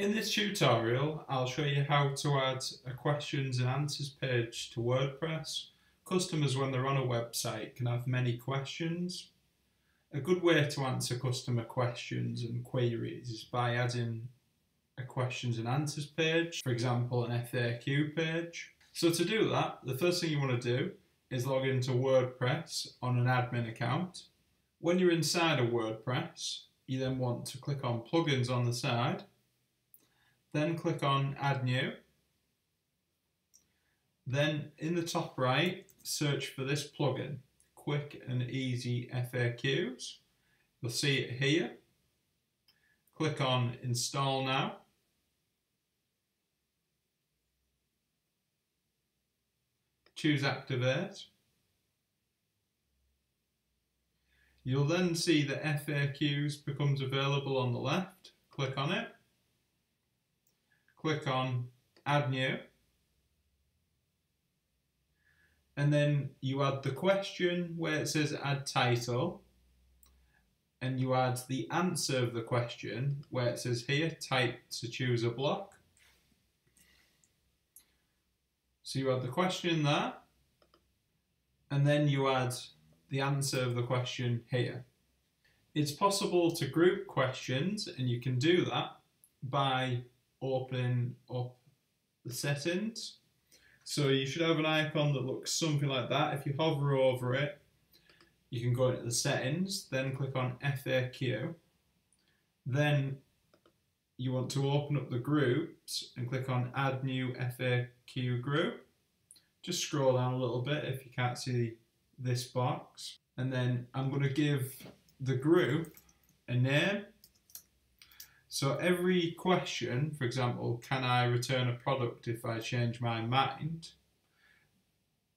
In this tutorial, I'll show you how to add a questions and answers page to WordPress. Customers, when they're on a website, can have many questions. A good way to answer customer questions and queries is by adding a questions and answers page, for example, an FAQ page. So to do that, the first thing you want to do is log into WordPress on an admin account. When you're inside of WordPress, you then want to click on plugins on the side then click on Add New. Then in the top right, search for this plugin, Quick and Easy FAQs. You'll see it here. Click on Install Now. Choose Activate. You'll then see the FAQs becomes available on the left. Click on it click on Add New. And then you add the question where it says Add Title. And you add the answer of the question where it says here, type to choose a block. So you add the question there. And then you add the answer of the question here. It's possible to group questions and you can do that by open up the settings. So you should have an icon that looks something like that. If you hover over it, you can go into the settings, then click on FAQ. Then you want to open up the groups and click on add new FAQ group. Just scroll down a little bit if you can't see this box. And then I'm going to give the group a name so every question, for example, can I return a product if I change my mind,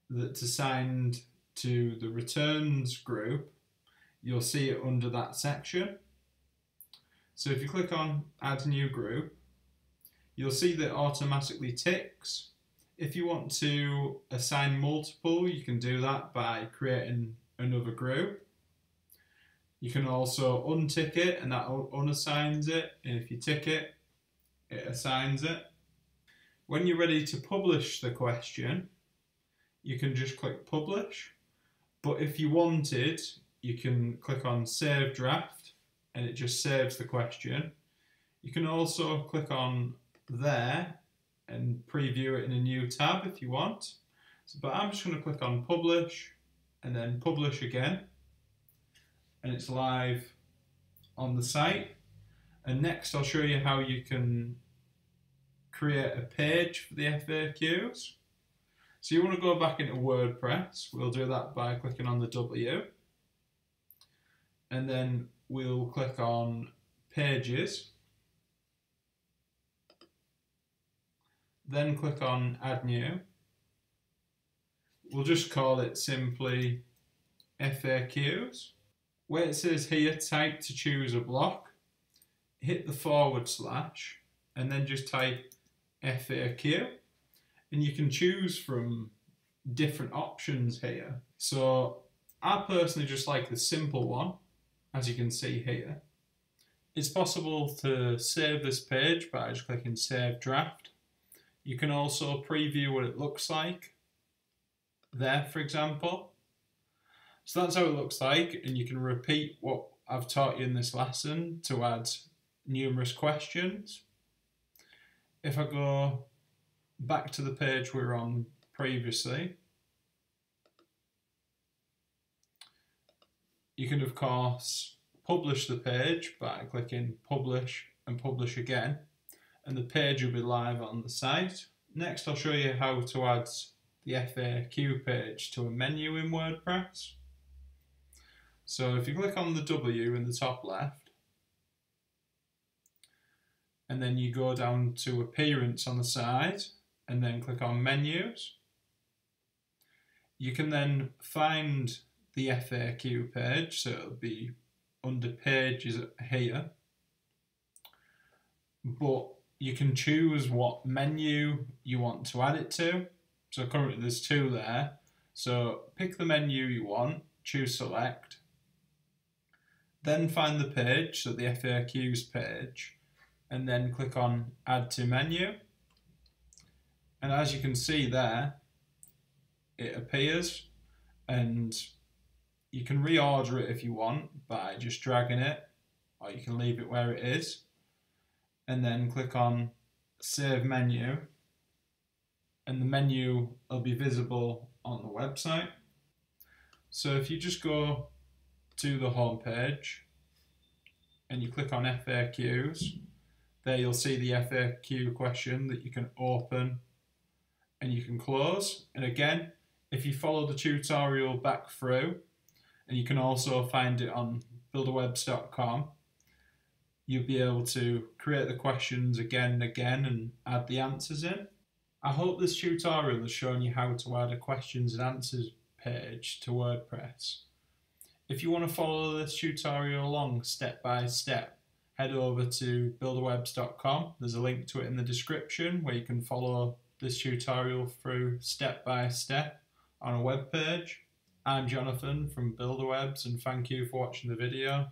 that's assigned to the returns group, you'll see it under that section. So if you click on add new group, you'll see that automatically ticks. If you want to assign multiple, you can do that by creating another group. You can also untick it and that unassigns it. And if you tick it, it assigns it. When you're ready to publish the question, you can just click publish. But if you wanted, you can click on save draft and it just saves the question. You can also click on there and preview it in a new tab if you want. So, but I'm just going to click on publish and then publish again and it's live on the site. And next I'll show you how you can create a page for the FAQs. So you want to go back into WordPress. We'll do that by clicking on the W. And then we'll click on Pages. Then click on Add New. We'll just call it simply FAQs. Where it says here, type to choose a block, hit the forward slash, and then just type FAQ. And you can choose from different options here. So I personally just like the simple one, as you can see here. It's possible to save this page by just clicking Save Draft. You can also preview what it looks like there, for example. So that's how it looks like, and you can repeat what I've taught you in this lesson to add numerous questions. If I go back to the page we were on previously, you can of course publish the page by clicking publish and publish again and the page will be live on the site. Next I'll show you how to add the FAQ page to a menu in WordPress. So if you click on the W in the top left, and then you go down to Appearance on the side, and then click on Menus, you can then find the FAQ page, so it'll be under Pages here, but you can choose what menu you want to add it to. So currently there's two there. So pick the menu you want, choose select, then find the page, so the FAQs page, and then click on add to menu. And as you can see there, it appears and you can reorder it if you want by just dragging it or you can leave it where it is and then click on save menu and the menu will be visible on the website. So if you just go to the home page and you click on FAQs, there you'll see the FAQ question that you can open and you can close. And again, if you follow the tutorial back through, and you can also find it on buildawebs.com, you'll be able to create the questions again and again and add the answers in. I hope this tutorial has shown you how to add a questions and answers page to WordPress. If you want to follow this tutorial along step by step, head over to buildawebs.com. There's a link to it in the description where you can follow this tutorial through step by step on a web page. I'm Jonathan from Buildawebs and thank you for watching the video.